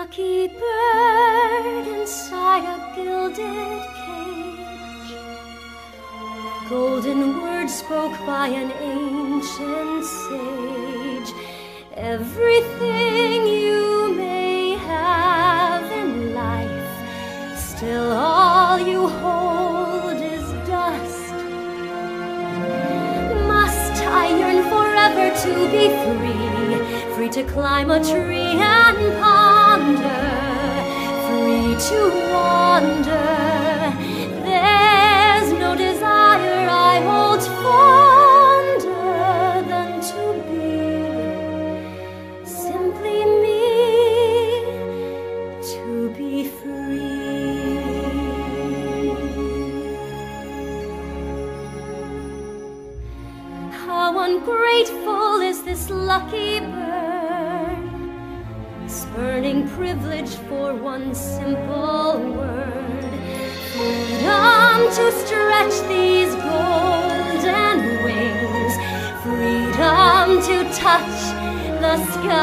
lucky bird inside a gilded cage. Golden words spoke by an ancient sage. Everything you may have in life, still all you hold is dust. Must I yearn forever to be free, free to climb a tree and ponder, free to wander? There's no desire I hold fonder than to be simply me, to be free. How ungrateful is this lucky bird, spurning privilege for one simple word. Freedom to stretch these golden wings, freedom to touch the sky.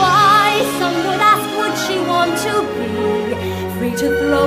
Why, some would ask, would she want to be free to throw